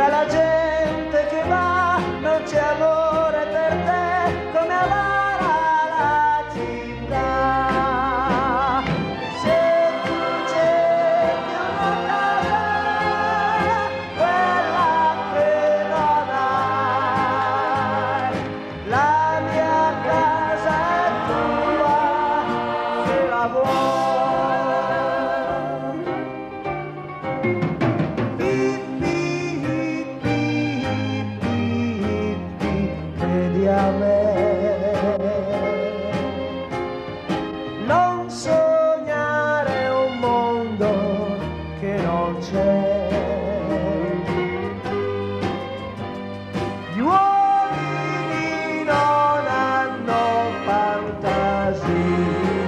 Tra la gente che va non c'è amore per te come avara la città. Se tu cerchi una casa, quella che non hai, la mia casa è tua se la vuoi. di a me. Non sognare un mondo che non c'è. Gli uomini non hanno fantasia.